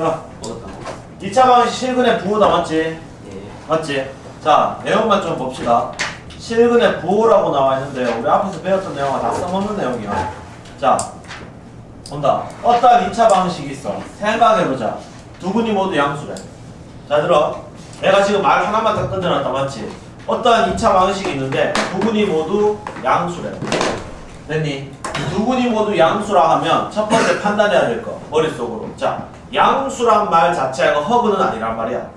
자, 얻었다고? 2차 방식 실근의 부호다 맞지? 예. 맞지? 자, 내용만 좀 봅시다. 실근의 부호라고 나와 있는데요. 우리 앞에서 배웠던 내용은 다 써먹는 내용이야. 자, 본다. 어떠한 2차 방식이 있어. 생각해보자. 두 분이 모두 양수래. 자, 들어. 내가 지금 말 하나만 딱 던져놨다, 맞지? 어떠한 2차 방식이 있는데 두 분이 모두 양수래. 됐니? 두 분이 모두 양수라 하면 첫 번째 판단해야 될 거. 머릿속으로. 자, 양수란 말 자체가 허그는 아니란 말이야.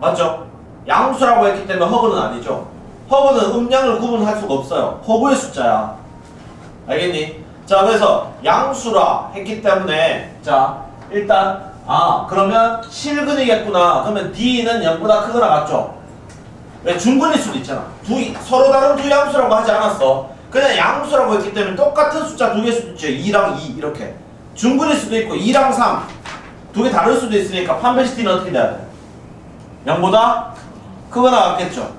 맞죠? 양수라고 했기 때문에 허브는 아니죠. 허브는 음량을 구분할 수가 없어요. 허브의 숫자야. 알겠니? 자, 그래서 양수라 했기 때문에 자, 일단 아, 그러면 실근이겠구나. 그러면 D는 0보다 크거나 같죠? 왜 중근일 수도 있잖아. 두 서로 다른 두 양수라고 하지 않았어. 그냥 양수라고 했기 때문에 똑같은 숫자 두 개일 수도 있죠. 2랑 2 이렇게. 중근일 수도 있고 2랑 3 두 개 다를 수도 있으니까 D는 어떻게 돼야 돼? 0보다 크거나 같겠죠?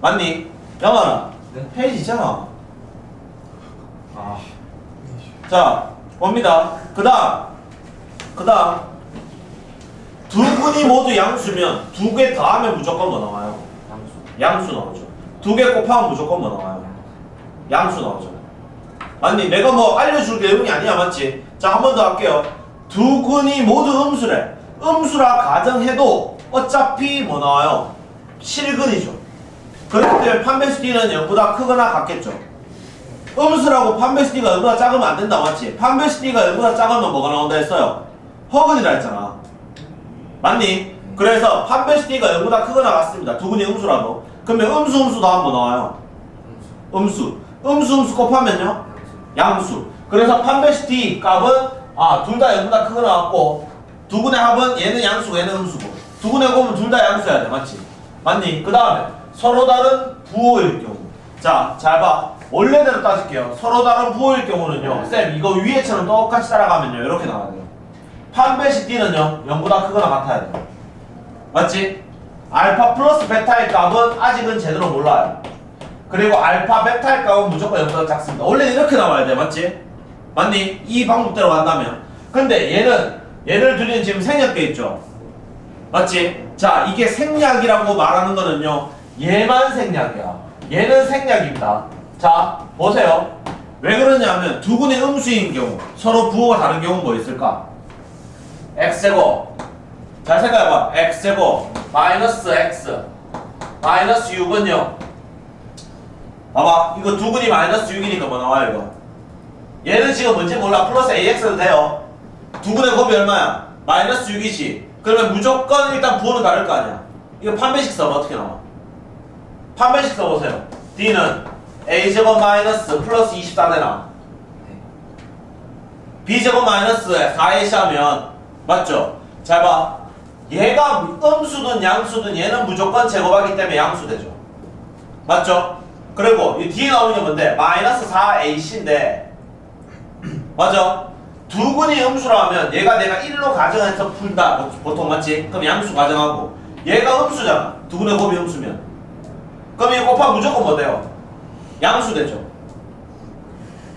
맞니? 영아는 네. 페이지 있잖아. 아. 자, 봅니다. 그 다음, 그 다음. 두 분이 모두 양수면 두 개 더하면 무조건 뭐 나와요? 양수. 양수 나오죠. 두 개 곱하면 무조건 뭐 나와요? 양수 나오죠. 맞니? 내가 뭐 알려줄 내용이 아니야, 맞지? 자, 한 번 더 할게요. 두 군이 모두 음수래. 음수라 가정해도 어차피 뭐 나와요? 실근이죠. 그렇기 때문에 D는 0보다 크거나 같겠죠. 음수라고 D가 0보다 작으면 안 된다, 맞지? D가 0보다 작으면 뭐가 나온다 했어요? 허근이라 했잖아. 맞니? 그래서 D가 0보다 크거나 같습니다. 두 군이 음수라도. 그러면 음수, 음수 더하면 뭐 나와요? 음수. 음수. 음수, 곱하면요? 양수. 그래서 D 값은 아, 둘다 0보다 크거 나왔고 두 분의 합은 얘는 양수고 얘는 음수고 두 분의 곱은 둘 다 양수여야 돼. 맞지? 맞니? 그 다음에 서로 다른 부호일 경우 자, 잘 봐. 원래대로 따질게요. 서로 다른 부호일 경우는요. 쌤, 이거 위에처럼 똑같이 따라가면요. 이렇게 나와야 돼요. 판별식 D는요. 0보다 크거나 같아야 돼요. 맞지? 알파 플러스 베타의 값은 아직은 제대로 몰라요. 그리고 알파, 베타의 값은 무조건 0보다 작습니다. 원래 이렇게 나와야 돼, 맞지? 맞니? 이 방법대로 간다면. 근데 얘는, 얘를 둘이는 지금 생략돼 있죠? 맞지? 자, 이게 생략이라고 말하는 거는요, 얘만 생략이야. 얘는 생략입니다. 자, 보세요. 왜 그러냐면, 두 군의 음수인 경우, 서로 부호가 다른 경우는 뭐 있을까? x제곱. 잘 생각해봐. x제곱, 마이너스 x, 마이너스 6은요, 봐봐. 이거 두 근이 마이너스 6이니까 뭐 나와요, 이거? 얘는 지금 뭔지 몰라. 플러스 AX도 돼요. 두 근의 곱이 얼마야? 마이너스 6이지. 그러면 무조건 일단 부호는 다를 거 아니야. 이거 판매식 써봐. 어떻게 나와? 판매식 써보세요. D는 A제곱 마이너스 플러스 24 되나? 네. B제곱 마이너스 4AC 하면 맞죠? 잘 봐. 얘가 음수든 양수든 얘는 무조건 제곱하기 때문에 양수 되죠. 맞죠? 그리고 이 뒤에 나오는 게 뭔데? 마이너스 4AC인데 맞아? 두 군이 음수라면 얘가 내가 1로 가정해서 풀다 보- 보통 맞지? 그럼 양수 가정하고 얘가 음수잖아 두 군의 곱이 음수면 그럼 이거 곱하면 무조건 뭐 돼요? 양수 되죠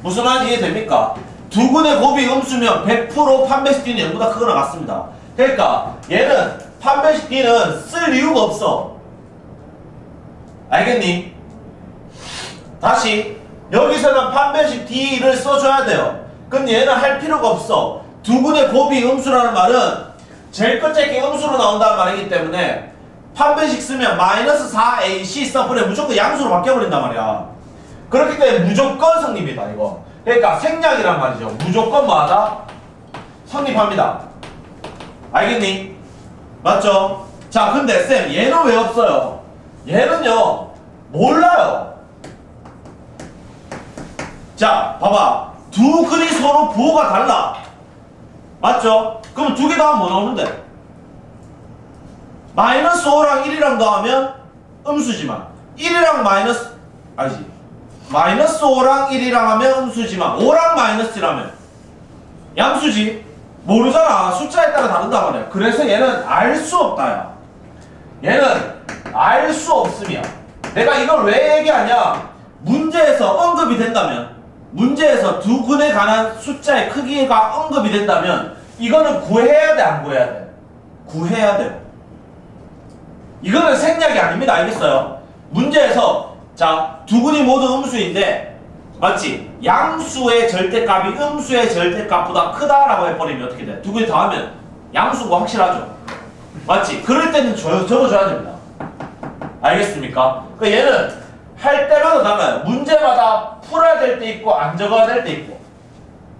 무슨 말인지 이해됩니까? 두 군의 곱이 음수면 100% 판매식 D는 0보다 크거나 같습니다 그러니까 얘는 판매식 D는 쓸 이유가 없어 알겠니? 다시 여기서는 판별식 D를 써줘야 돼요. 그럼 얘는 할 필요가 없어. 두 군의 곱이 음수라는 말은 제일 끝에 게 음수로 나온다는 말이기 때문에 판별식 쓰면 마이너스 4AC 써버려 무조건 양수로 바뀌어버린단 말이야. 그렇기 때문에 무조건 성립이다 이거. 그러니까 생략이란 말이죠. 무조건 뭐하다? 성립합니다. 알겠니? 맞죠? 자 근데 쌤 얘는 왜 없어요? 얘는요 몰라요. 자, 봐봐. 두 글이 서로 부호가 달라. 맞죠? 그럼 두개 더하면 뭐 나오는데? 마이너스 5랑 1이랑 더하면 음수지만. 1이랑 마이너스 아니지. 마이너스 5랑 1이랑 하면 음수지만. 5랑 마이너스라면. 양수지. 모르잖아. 숫자에 따라 다른단 말이야. 그래서 얘는 알 수 없다 야. 얘는 알 수 없음이야. 내가 이걸 왜 얘기하냐? 문제에서 언급이 된다면 문제에서 두 근에 관한 숫자의 크기가 언급이 된다면 이거는 구해야 돼, 안 구해야 돼? 구해야 돼요. 이거는 생략이 아닙니다. 알겠어요? 문제에서 자, 두 군이 모두 음수인데 맞지? 양수의 절대값이 음수의 절대값보다 크다라고 해버리면 어떻게 돼? 두 군이 더하면 양수고 확실하죠? 맞지? 그럴 때는 저, 적어줘야 됩니다. 알겠습니까? 그 얘는 할 때마다 달라요. 문제마다 풀어야 될 때 있고 안 적어야 될 때 있고.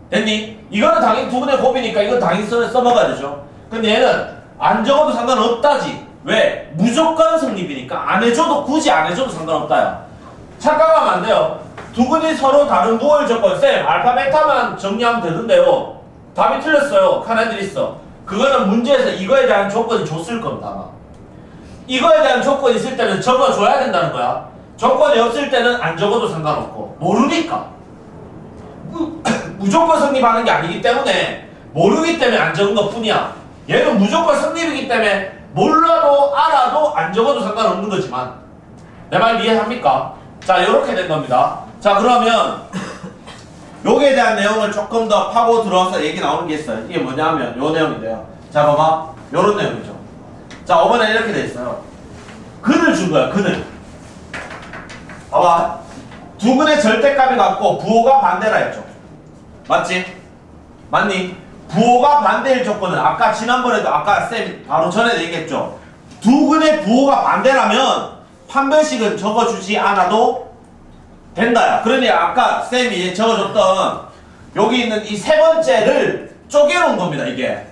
됐니? 이거는 당연히 두 분의 곱이니까 이건 당연히 써, 써먹어야 되죠. 근데 얘는 안 적어도 상관없다지. 왜? 무조건 성립이니까 안 해줘도 굳이 안 해줘도 상관없다요. 착각하면 안 돼요. 두 분이 서로 다른 무얼 조건 쌤 알파 베타만 정리하면 되던데요. 답이 틀렸어요. 칸 애들 있어. 그거는 문제에서 이거에 대한 조건이 줬을 겁니다. 아마. 이거에 대한 조건이 있을 때는 적어줘야 된다는 거야. 조건이 없을 때는 안 적어도 상관없고 모르니까 무- 무조건 성립하는 게 아니기 때문에 모르기 때문에 안 적은 것 뿐이야. 얘는 무조건 성립이기 때문에 몰라도 알아도 안 적어도 상관없는 거지만 내 말 이해합니까? 자 이렇게 된 겁니다. 자 그러면 여기에 대한 내용을 조금 더 파고 들어와서 얘기 나오는 게 있어요. 이게 뭐냐면 요 내용인데요. 자 봐봐 요런 내용이죠. 자 5번에 이렇게 돼 있어요. 근을 준 거야 근을. 봐봐 두 근의 절대값이 같고 부호가 반대라 했죠. 맞지? 맞니? 부호가 반대일 조건은 아까 지난번에도 아까 쌤 바로 전에 얘기했죠. 두 근의 부호가 반대라면 판별식은 적어주지 않아도 된다야. 그러니 아까 쌤이 적어줬던 여기 있는 이 세 번째를 쪼개놓은 겁니다. 이게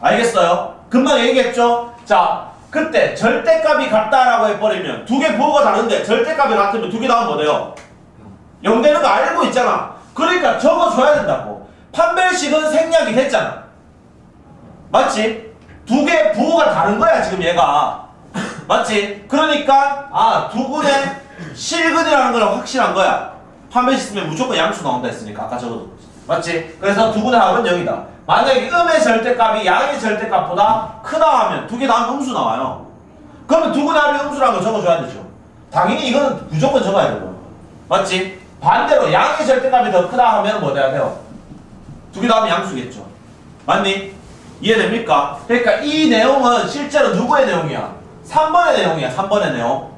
알겠어요? 금방 얘기했죠? 자 그때 절대값이 같다라고 해버리면 두 개 부호가 다른데 절대값이 같으면 두 개 나오면 뭐 돼요? 0 되는 거 알고 있잖아. 그러니까 적어줘야 된다고. 판별식은 생략이 됐잖아. 맞지? 두 개 부호가 다른 거야 지금 얘가. 맞지? 그러니까 아 두근의 실근이라는 건 확실한 거야. 판별식 쓰면 무조건 양수 나온다 했으니까 아까 적어도 맞지? 그래서 두근의 합은 0이다. 만약에 음의 절대값이 양의 절대값보다 크다 하면 두 개 다음 음수 나와요. 그러면 두근의 합이 음수라는 거 적어줘야 되죠. 당연히 이거는 무조건 적어야 되고. 맞지? 반대로 양의 절대값이 더 크다 하면 뭐 돼야 돼요? 두 개 다음에 양수겠죠. 맞니? 이해됩니까? 그러니까 이 내용은 실제로 누구의 내용이야? 3번의 내용이야. 3번의 내용.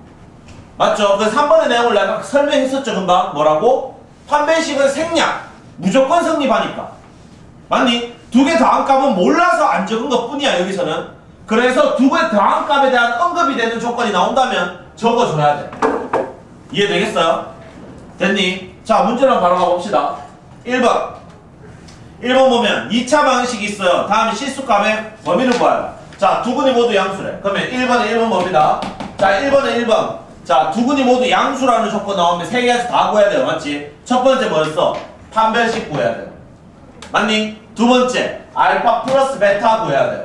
맞죠? 그 3번의 내용을 내가 설명했었죠. 금방 뭐라고? 판별식은 생략. 무조건 성립하니까. 맞니? 두개 더한 값은 몰라서 안 적은 것 뿐이야. 여기서는. 그래서 두개 더한 값에 대한 언급이 되는 조건이 나온다면 적어줘야 돼. 이해되겠어요? 됐니? 자, 문제로 바로 가봅시다. 1번. 1번 보면 2차 방식이 있어요. 다음에 실수값의 범위를 구하라. 자, 두 분이 모두 양수래. 그러면 1번에 1번 봅니다. 자, 1번에 1번. 자, 두 분이 모두 양수라는 조건 나오면 세 개에서 다 구해야 돼요. 맞지? 첫 번째 뭐였어? 판별식 구해야 돼요. 맞니? 두 번째, 알파 플러스 베타 구해야 돼요.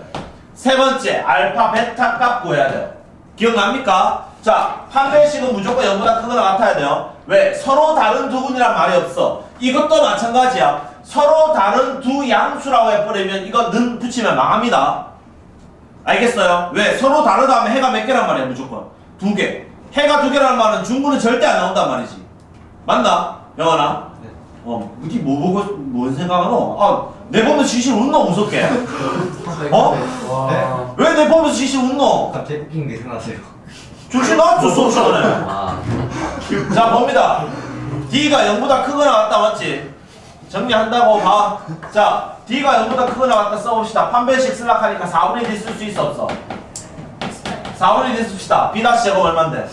세 번째, 알파 베타 값 구해야 돼요. 기억납니까? 자, 판별식은 무조건 0보다 크거나 같아야 돼요. 왜? 서로 다른 두 분이란 말이 없어. 이것도 마찬가지야. 서로 다른 두 양수라고 해버리면 이거 는 붙이면 망합니다. 알겠어요? 왜? 서로 다르다 하면 해가 몇 개란 말이야, 무조건. 두 개. 해가 두 개라는 말은 중구는 절대 안 나온단 말이지. 맞나? 영원아? 네. 어, 니뭐 보고, 뭔 생각하노? 아, 내 보면서 시실 웃노, 무섭게. 어? 와. 왜내 보면서 시실 웃노? 갑자기 웃긴 게 생각나세요. 조심 나왔죠, 수업 시간에. 아. 자, 봅니다. D가 0보다 크거나 같다, 맞지? 정리한다고 봐. 자, D가 0보다 크거나 같다 써봅시다. 판별식 쓸락하니까 4분의 1 쓸 수 있어, 없어? 4분의 1 씁시다. B 다시 제곱 얼만데?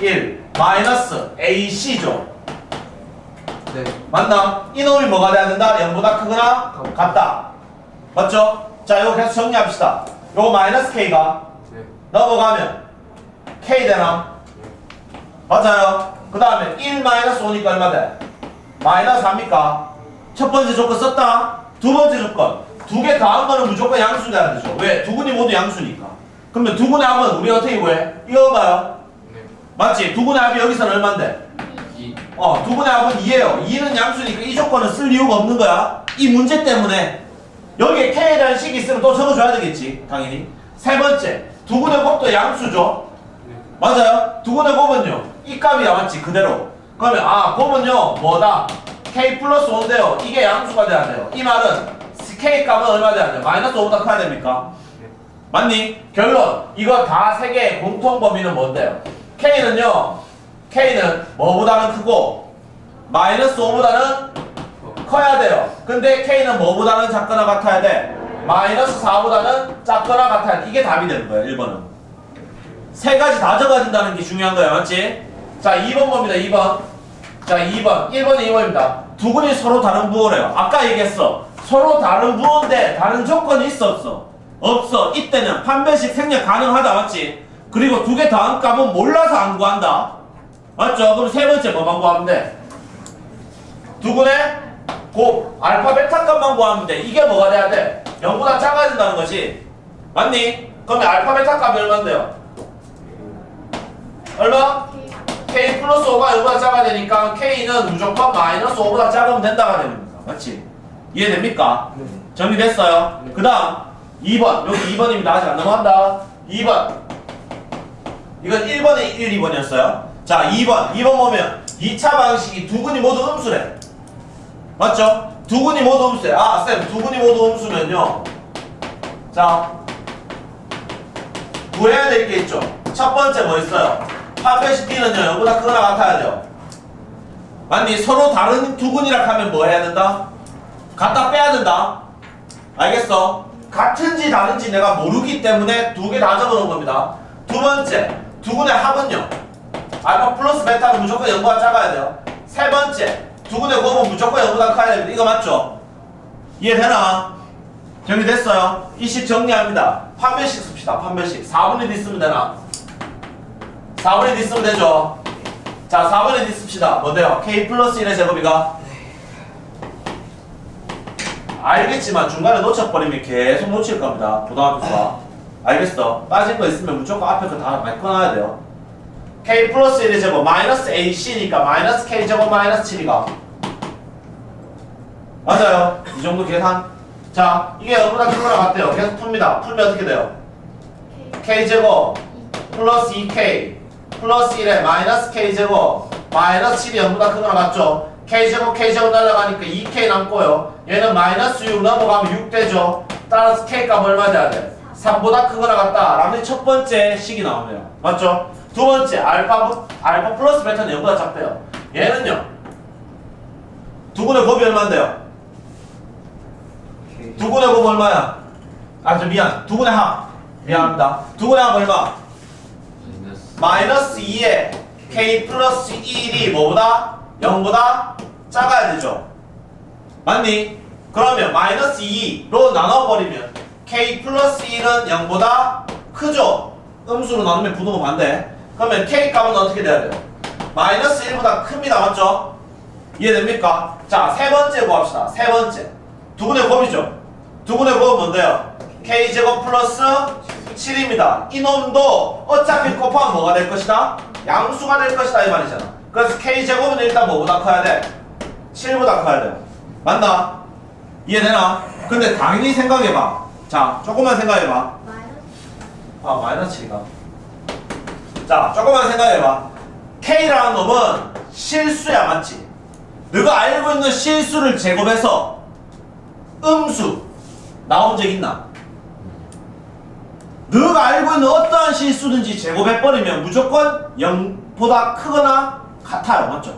1 마이너스 AC죠. 네. 맞나? 이놈이 뭐가 돼야 된다? 0보다 크거나 같다. 맞죠? 자, 이거 계속 정리합시다. 요거 마이너스 K가 네. 넘어가면 K 되나? 맞아요. 그 다음에 1 마이너스 5니까 얼마 돼? 마이너스 4입니까? 첫 번째 조건 썼다. 두 번째 조건. 두개 더한 거는 무조건 양수 돼야 되죠. 왜? 두 군이 모두 양수니까. 그러면 두 군의 합은 우리 어떻게 구해? 이거 봐요. 네. 맞지? 두 군의 합이 여기서는 얼만데? 이. 어, 두 분의 합은 2예요. 2는 양수니까 이 조건은 쓸 이유가 없는 거야. 이 문제 때문에. 여기에 대한 식이 있으면 또 적어줘야 되겠지. 당연히. 세 번째, 두 분의 곱도 양수죠. 네. 맞아요. 두 분의 곱은요. 이 값이야, 맞지? 그대로. 그러면, 아, 곱은요, 뭐다? K 플러스 5인데요. 이게 양수가 돼야 돼요. 이 말은 K 값은 얼마 돼야 돼? 마이너스 5보다 커야 됩니까? 맞니? 결론 이거 다 세 개의 공통 범위는 뭔데요? K는요 K는 뭐보다는 크고 마이너스 5보다는 커야 돼요. 근데 K는 뭐보다는 작거나 같아야 돼. 마이너스 4보다는 작거나 같아야 돼. 이게 답이 되는 거예요 1번은. 세 가지 다 적어진다는 게 중요한 거야 맞지? 자 2번 봅니다 2번. 자 2번. 1번에 2번입니다. 두 분이 서로 다른 부호래요. 아까 얘기했어. 서로 다른 부호인데 다른 조건이 있어 없어? 없어. 이때는 판별식 생략 가능하다 맞지? 그리고 두 개 다음 값은 몰라서 안 구한다 맞죠? 그럼 세 번째 뭐만 구하면 돼? 두분의 곱 알파 베타 값만 구하면 돼 이게 뭐가 돼야 돼? 0보다 작아야 된다는 거지 맞니? 그러면 알파 베타 값이 얼마인데요? 얼마? K 플러스 5가 0보다 작아야 되니까 K는 무조건 마이너스 5보다 작으면 된다가 됩니다. 맞지? 이해됩니까? 정리됐어요? 그 다음 2번 여기 2번입니다. 아직 안 넘어간다. 2번 이건 1번에 1, 2번이었어요. 자 2번 2번 보면 2차 방식이 두 군이 모두 음수래. 맞죠? 두 군이 모두 음수래. 아 쌤, 두 군이 모두 음수면요. 자 구해야 될 게 있죠. 첫 번째 뭐 있어요? 판별식 B는요, 0보다 크거나 같아야 돼요. 맞니? 서로 다른 두 근이라 하면 뭐 해야 된다? 갖다 빼야 된다. 알겠어? 같은지 다른지 내가 모르기 때문에 두 개 다 적어놓은 겁니다. 두 번째, 두 근의 합은요. 알파 플러스 베타는 무조건 0보다 작아야 돼요. 세 번째, 두근의 곱은 무조건 0보다 커야 됩니다. 이거 맞죠? 이해되나? 정리됐어요? 이 식 정리합니다. 판별식 씁시다. 판별식. 4분의 D 쓰면 되나? 4분의 D 쓰면 되죠? 자, 4분의 D 씁시다. 뭔데요? K 플러스 1의 제곱이가? 알겠지만 중간에 놓쳐버리면 계속 놓칠 겁니다. 고등학교 수학. 알겠어? 빠진 거 있으면 무조건 앞에 거 다 메꿔놔야 돼요. K 플러스 1의 제곱 마이너스 AC니까 마이너스 K 제곱 마이너스 7이가 맞아요. 이 정도 계산. 자, 이게 0보다 큰 거랑 같대요. 계속 풉니다. 풀면 어떻게 돼요? K제곱 플러스 2K 플러스 1에 마이너스 K제곱 마이너스 7이 0보다 큰 거랑 같죠? K제곱 K제곱 날라가니까 2K 남고요. 얘는 마이너스 6 넘어가면 6 되죠? 따라서 K값 얼마 돼야 돼? 3보다 크거나 같다. 라는 첫 번째 식이 나오네요. 맞죠? 두 번째, 알파, 부- 알파 플러스 베타는 0보다 작대요. 얘는요. 두분의 곱이 얼마인데요? 두분의 곱 얼마야? 아, 저 미안. 두분의 합. 미안합니다. 두분의 합 얼마? 마이너스 2에 k 플러스 1이 뭐보다? 0보다 작아야 되죠. 맞니? 그러면 마이너스 2로 나눠버리면 k 플러스 1은 0보다 크죠? 음수로 나누면 부등호 반대. 그러면 k 값은 어떻게 돼야 돼요? 마이너스 1보다 큽니다. 맞죠? 이해됩니까? 자, 세 번째 구합시다. 세 번째. 두분의 곱이죠? 두분의 곱은 뭔데요? k제곱 플러스 7입니다. 이놈도 어차피 곱하면 뭐가 될 것이다? 양수가 될 것이다 이 말이잖아. 그래서 k제곱은 일단 뭐보다 커야 돼? 7보다 커야 돼. 맞나? 이해되나? 근데 당연히 생각해봐. 자, 조금만 생각해봐. 아, 마이너스 7이가. 자, 조금만 생각해봐. K라는 놈은 실수야, 맞지? 너가 알고 있는 실수를 제곱해서 음수 나온 적 있나? 너가 알고 있는 어떠한 실수든지 제곱해버리면 무조건 0보다 크거나 같아요. 맞죠?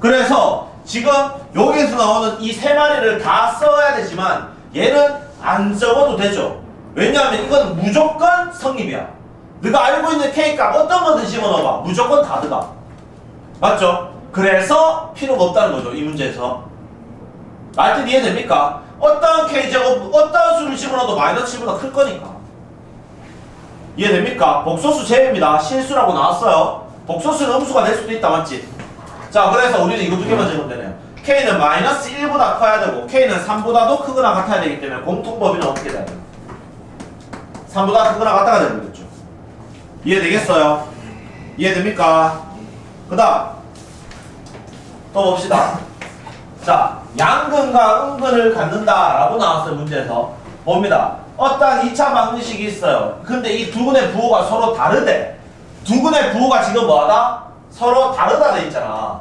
그래서 지금 여기서 나오는 이 세 마리를 다 써야 되지만 얘는 안 적어도 되죠. 왜냐하면 이건 무조건 성립이야. 네가 알고 있는 K값 어떤 거든 집어넣어봐. 무조건 다 들어가. 맞죠? 그래서 필요가 없다는 거죠. 이 문제에서. 말뜻 이해됩니까? 어떤 K제곱, 어떤 수를 집어넣어도 마이너스 7보다 클 거니까. 이해됩니까? 복소수 제외입니다. 실수라고 나왔어요. 복소수는 음수가 될 수도 있다. 맞지? 자, 그래서 우리는 이거 두 개만 적으면 되네요. K는 마이너스 1보다 커야 되고, K는 3보다도 크거나 같아야 되기 때문에 공통범위는 어떻게 돼야 돼요? 3보다 크거나 되는 거겠죠. 이해되겠어요? 이해됩니까? 그 다음, 또 봅시다. 자, 양근과 은근을 갖는다 라고 나왔어요, 문제에서. 봅니다. 어떠한 2차 방정식이 있어요. 근데 이두 군의 부호가 서로 다르대. 두 군의 부호가 지금 뭐하다? 서로 다르다 돼 있잖아.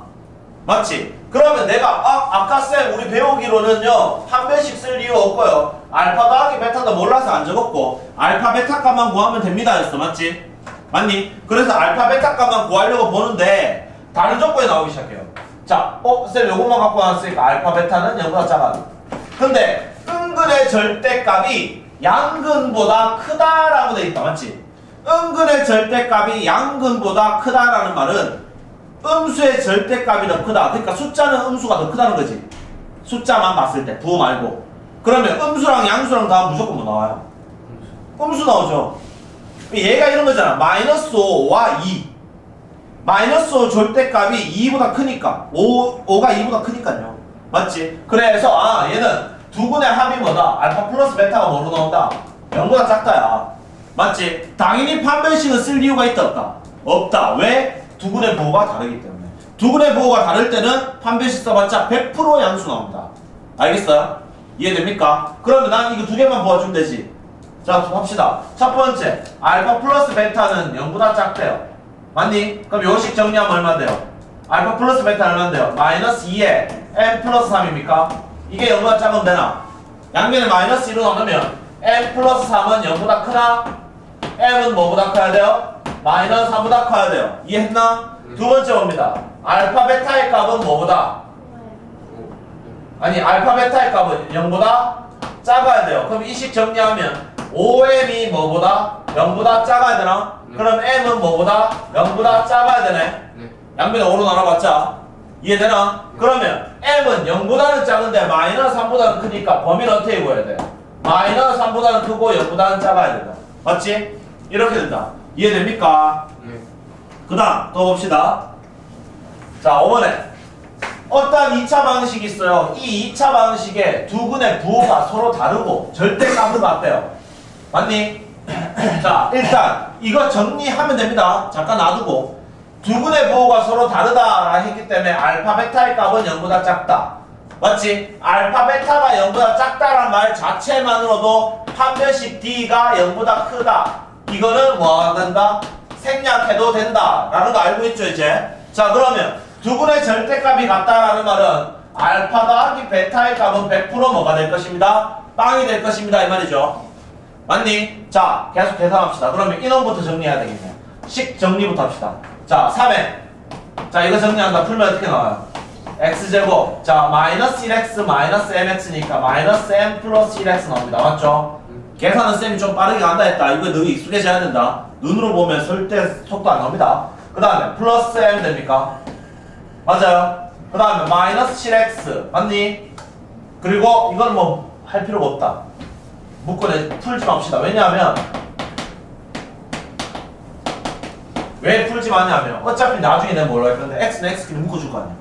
맞지? 그러면 내가 아, 아까 쌤 우리 배우기로는요 한 배씩 쓸 이유 없고요 알파 더하기 베타도 몰라서 안 적었고 알파 베타 값만 구하면 됩니다 했어 맞지? 맞니? 그래서 알파 베타 값만 구하려고 보는데 다른 조건이 나오기 시작해요 자, 어? 쌤 요것만 갖고 나왔으니까 알파 베타는 0보다 작아 근데 은근의 절대값이 양근보다 크다라고 돼 있다 맞지? 은근의 절대값이 양근보다 크다라는 말은 음수의 절대값이 더 크다. 그러니까 숫자는 음수가 더 크다는 거지. 숫자만 봤을 때 부호 말고. 그러면 음수랑 양수랑 다 무조건 뭐 나와요? 음수 나오죠. 얘가 이런 거잖아. 마이너스 5와 2. 마이너스 5 절대값이 2보다 크니까 5, 5가 2보다 크니까요. 맞지? 그래서 아 얘는 두 군의 합이 뭐다? 알파 플러스 베타가 뭐로 나온다? 0보다 작다야. 맞지? 당연히 판별식은 쓸 이유가 있다 없다? 없다. 왜? 두 군의 부호가 다르기 때문에. 두 군의 부호가 다를 때는 판별식 써봤자 100% 양수 나온다. 알겠어요? 이해됩니까? 그러면 난 이거 두 개만 보아주면 되지. 자, 봅시다. 첫 번째, 알파 플러스 베타는 0보다 작대요. 맞니? 그럼 요식 정리하면 얼마 돼요? 알파 플러스 베타 얼마 돼요? 마이너스 2에 m 플러스 3입니까? 이게 0보다 작으면 되나? 양면에 마이너스 1로 나누면 m 플러스 3은 0보다 크나? m은 뭐보다 커야 돼요? 마이너스 3보다 커야 돼요. 이해했나? 두 번째 봅니다. 알파 베타의 값은 뭐보다? 아니 알파 베타의 값은 0보다 작아야 돼요. 그럼 이 식 정리하면 5m이 뭐보다 0보다 작아야 되나? 네. 그럼 m은 뭐보다 0보다 작아야 되네. 네. 양변에 5로 나눠봤자 이해되나? 그러면 m은 0보다는 작은데 마이너스 3보다는 크니까 범위는 어떻게 구해야 돼? 마이너스 3보다는 크고 0보다는 작아야 된다. 맞지? 이렇게 된다. 이해됩니까? 네. 그 다음 또 봅시다. 자, 5번에 어떤 2차 방식이 있어요. 이 2차 방식에 두 군의 부호가 서로 다르고 절대 값은 같대요. 맞니? 자, 일단 이거 정리하면 됩니다. 잠깐 놔두고 두 군의 부호가 서로 다르다 했기 때문에 알파 베타의 값은 0보다 작다. 맞지? 알파 베타가 0보다 작다란 말 자체만으로도 판별식 D가 0보다 크다. 이거는 뭐 한다? 생략해도 된다 라는 거 알고 있죠 이제? 자 그러면 두 군의 절대값이 같다라는 말은 알파 더하기 베타의 값은 100% 뭐가 될 것입니다? 빵이 될 것입니다. 이 말이죠. 맞니? 자 계속 계산합시다. 그러면 인원부터 정리해야 되겠네 식 정리부터 합시다. 자 3에 자 이거 정리한다. 풀면 어떻게 나와요? x제곱. 자 마이너스 1x 마이너스 mx니까 마이너스 m 플러스 1x 나옵니다. 맞죠? 계산은 쌤이 좀 빠르게 간다 했다. 이거 너 익숙해져야 된다. 눈으로 보면 절대 속도 안 나옵니다. 그 다음에 플러스 m 됩니까? 맞아요. 그 다음에 마이너스 7x 맞니? 그리고 이건 뭐 할 필요가 없다. 묶어내 풀지 맙시다. 왜냐하면 왜 풀지 마냐면 어차피 나중에 내가 뭘로 할 건데 x는 x끼리 묶어줄 거 아니야.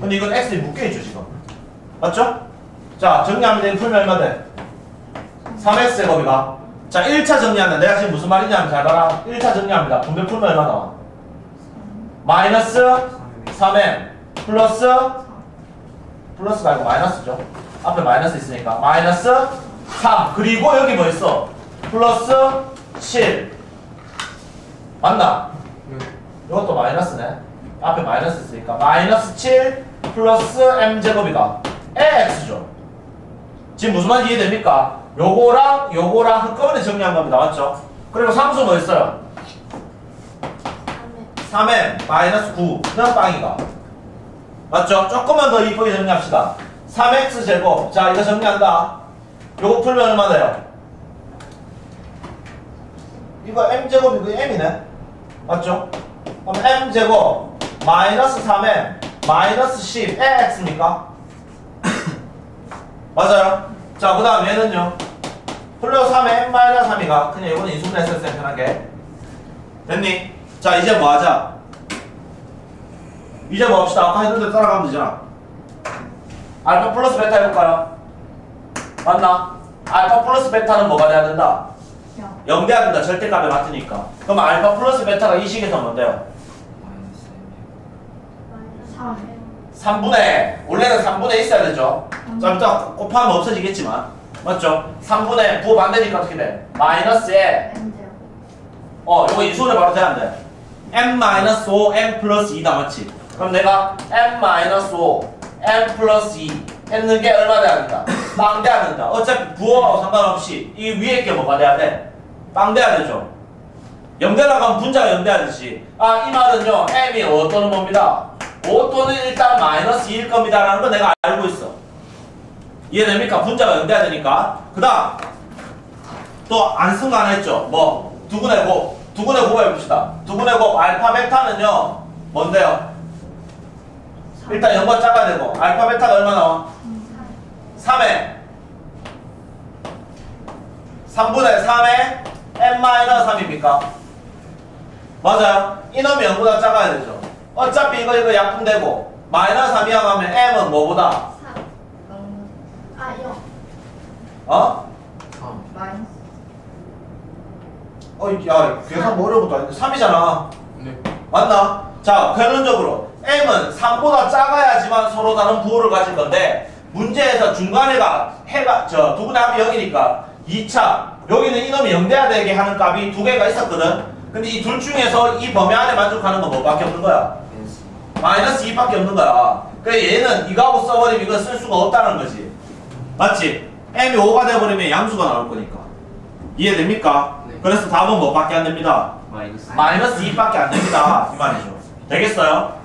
근데 이건 x에 묶여있죠 지금. 맞죠? 자 정리하면 돼 풀면 얼마 돼? 3x 제곱이가. 자 1차 정리한다. 내가 지금 무슨 말이냐면 잘 봐라. 1차 정리합니다. 분배 풀면 얼마 나와? 마이너스 3m 플러스 플러스 말고 마이너스죠 앞에 마이너스 있으니까 마이너스 3 그리고 여기 뭐 있어? 플러스 7 맞나? 네. 이것도 마이너스네 앞에 마이너스 있으니까 마이너스 7 플러스 m제곱이가 x죠 지금 무슨 말인지 이해됩니까? 요거랑 요거랑 한꺼번에 정리한 겁니다 맞죠? 그리고 상수 뭐 있어요? 3m 마이너스 9는 빵이가 맞죠? 조금만 더 이쁘게 정리합시다. 3x 제곱. 자 이거 정리한다. 요거 풀면 얼마 돼요? 이거 m제곱 이거 m이네. 맞죠? 그럼 m제곱 마이너스 3m 마이너스 10의 x입니까? 맞아요. 자그 다음 얘는요. 플러스 3에 m 마이너스 3이가 그냥 이거는 인수분해 때 편하게. 됐니? 자 이제 뭐 하자 이제 뭐 합시다 아까 했는데 따라가면 되잖아 알파 플러스 베타 해볼까요? 맞나? 알파 플러스 베타는 뭐가 돼야 된다? 0 돼야 된다 절대값에 맞으니까 그럼 알파 플러스 베타가 이 식에서 뭔데요? 마이너스 3분의 원래는 3분의 있어야 되죠 자 일단 곱하면 없어지겠지만 맞죠? 3분의 부호 반대니까 어떻게 돼? 마이너스 에 어 이거 인수분해 바로 돼야 안 돼? M 마이너스 5 m 플러스 2다 맞지? 그럼 내가 m 마이너스 5 n 플러스 2 했는 게 얼마 돼야 된다? 빵 돼야 된다. 어차피 부호하고 상관없이 이 위에 게 뭐가 돼야 돼? 빵 돼야 되죠. 0대라고 하면 분자가 0대하듯이 아 이 말은요 m이 5 또는 뭡니다 5 또는 일단 마이너스 2일 겁니다 라는 거 내가 알고 있어 이해됩니까? 분자가 0대야 되니까 그 다음 또 안쓴 거 하나 했죠 뭐 두근의 곱 두근의 곱 해 봅시다 두근의 곱 알파 베타는요 뭔데요? 일단 0과 작아야 되고 알파 베타가 얼마 나와? 3에 3분의 3에 n-3입니까? 맞아요. 이놈이 0보다 작아야 되죠. 어차피 이거 이거 약분되고 마이너스 3 이하면 m은 뭐보다? 3아 0. 어? 마이너스 어, 야, 계산 뭐 어려운 것도 아닌데 3이잖아. 네. 맞나? 자, 결론적으로 m은 3보다 작아야지만 서로 다른 부호를 가질 건데 문제에서 중간에가 해가 저 두 분의 합이 0이니까 2차 여기는 이놈이 0돼야 되게 하는 값이 두 개가 있었거든. 근데 이 둘 중에서 이 범위 안에 만족하는 건 뭐밖에 없는 거야? 마이너스 2밖에 없는 거야. 그래 얘는 이거하고 써버리면 이거 쓸 수가 없다는 거지. 맞지? m이 5가 돼버리면 양수가 나올 거니까. 이해됩니까? 네. 그래서 답은 뭐밖에 안 됩니다. 마이너스. 마이너스 2밖에 안 됩니다. 이 말이죠. 되겠어요?